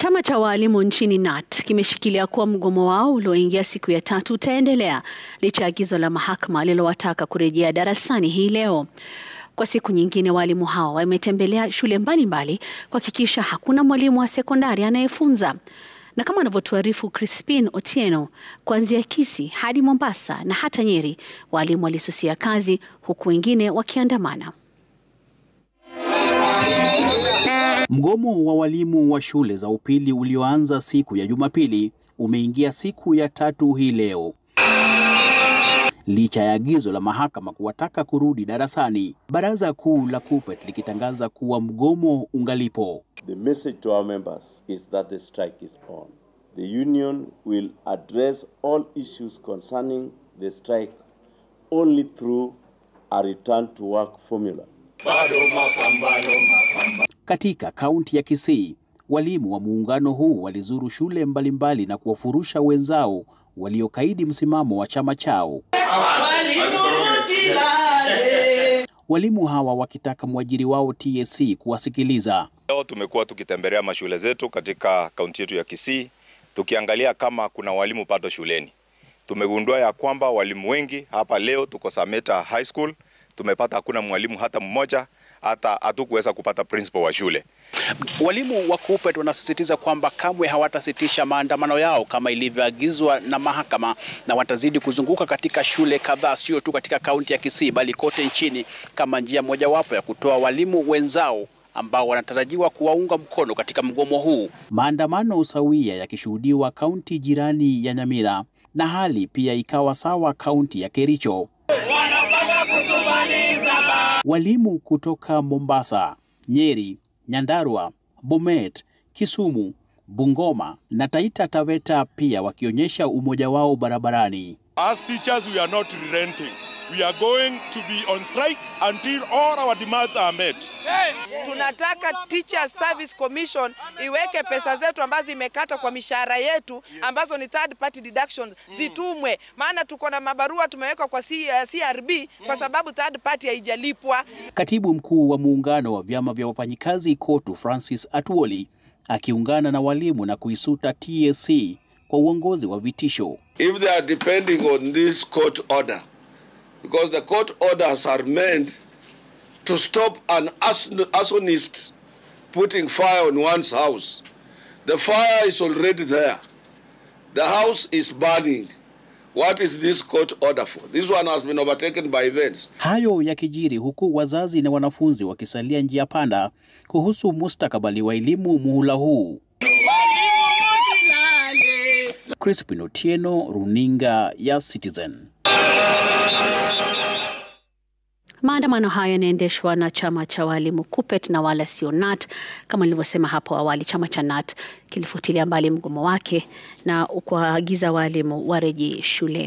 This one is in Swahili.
Chama cha waalimu nchini KNUT kimeshikilia kuwa mgomo wao ulioingia siku ya tatu utaendelea licha ya agizo la mahakama lilowataka kurejea darasani hii leo. Kwa siku nyingine, waalimu hao wametembelea shule mbalimbali kuhakikisha hakuna mwalimu wa sekondari anayefunza. Na kama anavyotuarifu Crispin Otieno, kuanzia Kisii hadi Mombasa na hata Nyeri, waalimu walisusia kazi huku wengine wakiandamana. Mgomo wa walimu wa shule za upili ulioanza siku ya Jumapili umeingia siku ya tatu hii leo. Licha ya agizo la mahakama kuwataka kurudi darasani, baraza kuu la KUPPET likitangaza kuwa mgomo ungalipo. The message to our members is that the strike is on. The union will address all issues concerning the strike only through a return to work formula. Katika kaunti ya Kisii, walimu wa muungano huu walizuru shule mbalimbali mbali na kuwafurusha wenzao waliokaidi msimamo wa chama chao. Walimu hawa wakitaka mwajiri wao TSC kuwasikiliza. Leo tumekuwa tukitembelea mashule zetu katika kaunti yetu ya Kisii tukiangalia kama kuna walimu bado shuleni. Tumegundua ya kwamba walimu wengi hapa leo tuko Sameta High School tumepata hakuna mwalimu hata mmoja, hata hatukuweza kupata principal wa shule. Walimu wa KUPPET wanasisitiza kwamba kamwe hawatasitisha maandamano yao kama ilivyoagizwa na mahakama, na watazidi kuzunguka katika shule kadhaa, sio tu katika kaunti ya Kisii bali kote nchini, kama njia mojawapo ya kutoa walimu wenzao ambao wanatarajiwa kuwaunga mkono katika mgomo huu. Maandamano sawia yakishuhudiwa kaunti jirani ya Nyamira, na hali pia ikawa sawa kaunti ya Kericho. Walimu kutoka Mombasa, Nyeri, Nyandarua, Bomet, Kisumu, Bungoma na Taita Taveta pia wakionyesha umoja wao barabarani. As teachers we are not relenting. We are going to be on strike until all our demands are met. Yes. Tunataka Teacher Service Commission iweke pesa zetu ambazo imekata kwa mishahara yetu ambazo ni third party deductions zitumwe, maana tuko na mabarua tumeweka kwa CRB kwa sababu third party haijalipwa. Katibu mkuu wa muungano wa vyama vya wafanyikazi KOTU Francis Atwoli akiungana na walimu na kuisuta TSC kwa uongozi wa vitisho. If they are depending on this court order because the court orders are meant to stop an arsonist putting fire on one's house. The fire is already there. The house is burning. What is this court order for? This one has been overtaken by events. Hayo yakijiri huku wazazi na wanafunzi wakisalia njia panda kuhusu mustakabali wa elimu muhula huu. Crispin Otieno, runinga ya Citizen. Maandamano hayo yanaendeshwa na chama cha walimu KUPPET na wala sio KNUT. Kama nilivyosema hapo awali, chama cha nat kilifutilia mbali mgomo wake na kuwaagiza walimu warejee shuleni.